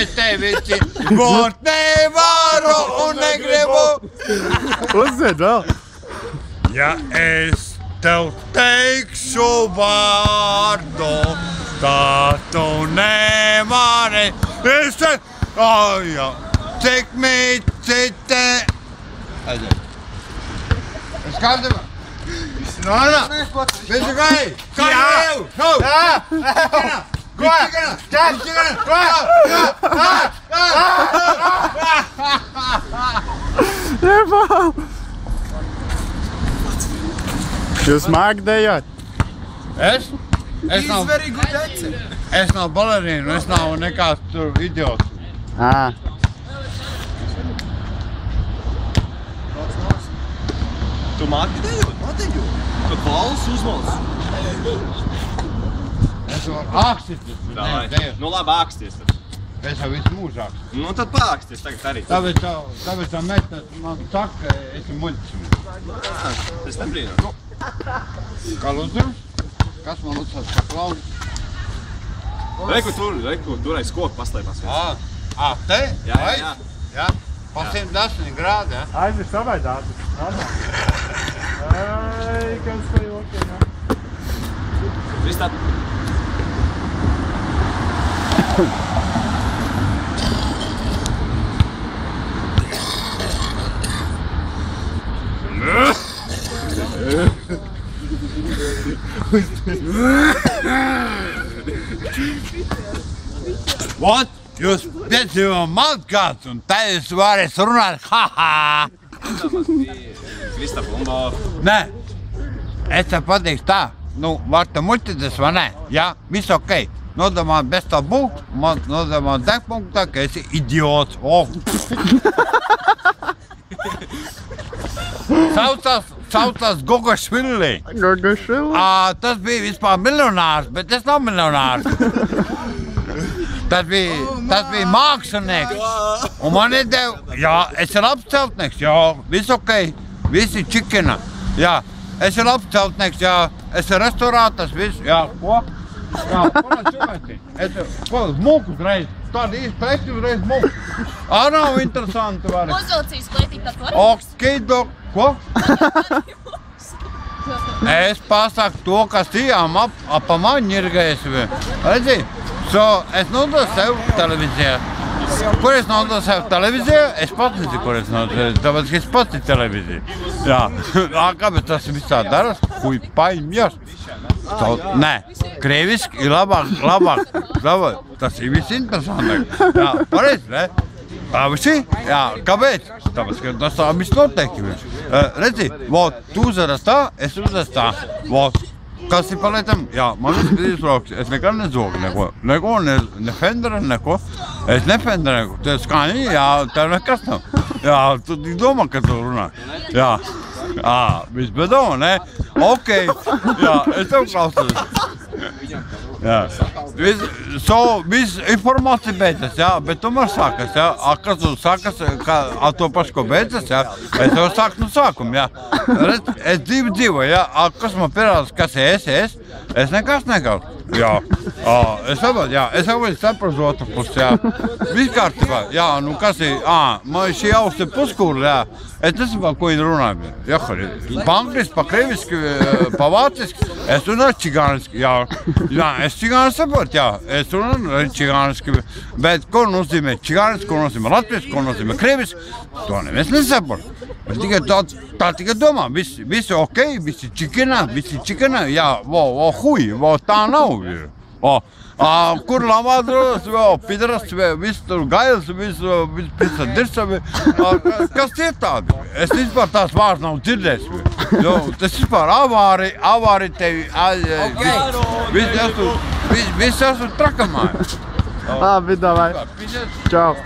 es tevi būt nevaru un negribu. Uzzed vēl. Ja es tev teikšu vārdu, tad tu nemani. Es te, oh, jā, cik mīci te. Aiziet. Es kārtībā. Nā, nā. Viss ir gai. Kā jau? Nau. Jā. Ko? Jebal. Jūs mākdējāt? Es? Es nav, very good dancer. es nav balerīna, es nav nekāds tur idiots. Ā. Tu māki dejot? Tu balss uzmals. Es varu ākstīties. Davai. Nu labi, āksties tad. Es jau visu mūžu ākstīju. Nu tad pāksties tagad arī. Tāpēc tā, tāpēc tā meitene man saka, ka es esmu muļķis. Es nebrīnos. Kā lūdzu? Kas man par klaunu? Reku tur, reku tur aiz koku paslēpās. Ā, ā, te? Jā, jā, jā. Jā, pa 110 grādi, jā. Aizies savaidāt. Ai, kas pa jokiem. Viss tā. vot just petsime matkat, on täiesti vääres runas, ha-ha. näe, et sa paneks ta, no vaata multides ma näen ja mis okei? okay.. Nodomā bez tabu, man nodomā degpunktā, ka esi idiots. Oh. saucās, saucās Gogošvili. Gogošvili? À, tas bija vispār miljonārs, bet tas nav miljonārs. Tas bija, tas bija mākslinieks. Un man ir devis, jā, es esmu labs celtnieks, jā, viss ok, visi čikina. Jā, es esmu labs celtnieks, jā, es esmu restaurātors, viss, jā, ko? Jā? Es ko, mūku uzreiz, tādu īsti prekti uzreiz mūku. Ā, nav interesanti, var. Uzvilcīs klētīt tad var? Ok, do, ko? Es pasaku to, kas tījām ap, ap mani ir gaismi. Redzi, so, es nododu sev televīzijā. Kur es nododu sev televīzijā? Es pats nezinu, kur es nododu. Tāpēc, es pats ir televīzija. Jā, kāpēc tas visā daras? Kuj paimjas. Saad, näe, kreevis laba, laba, laba, da si visin, da sam tak. Ja, pa res, ne? Pa vsi, ja, kabet, da vas kaj, da sam mislo teki veš. E, reci, vot, tu zarasta, e su zarasta, vot. Kad si paletam, ja, ma mislim da je zrok, es nekar ne zog, neko, neko ne, ne fender, neko, es ne fender, neko, to je skani, ja, to je nekasno. Ja, tudi doma kad to runa, ja. Jā. Jā, viss bedo, ne? Ok, jā, es tev klausos. Jā, viss, so, viss informācija beidzas, jā, bet tomēr sākas, jā. A, kas tu sākas, kā, a to pašu, ko beidzas, jā. Es jau sāku no sākuma, jā. Redz, es dzīvu dzīvoju, jā. A, kas man pierādās, kas es, es, es nekas negaudu. Jā, a, es saprotu, jā, es jau saprotu otru pusi, jā. Viss kārtībā, jā, nu kas ir, ā, man šī austi puskūra, jā. Es nezinu, ko viņi runāja. Jā, pa angliski, pa krieviski, pa vāciski. Es runāju čigāniski, jā. Jā, es čigāni saprotu, jā. Es runāju čigāniski. Bet ko nozīmē čigāniski, ko nozīmē latviešu, ko nozīmē krieviski, to neviens nesaprot. Bet tikai tā, tā tikai domā, viss vis ok, visi čikina, visi čikina, jā, vo, vo, huj, vo, tā nav. O, a, kur lavādros, vēl pidras, vēl viss tur gailis, viss, viss pisa dirsavi. A, kas ir tādi? Es vispār tās vārds nav dzirdējis. Jo, tas vispār avāri, avāri tevi, viss, viss esmu, viss, viss esmu trakamā. Labi, davai. Čau.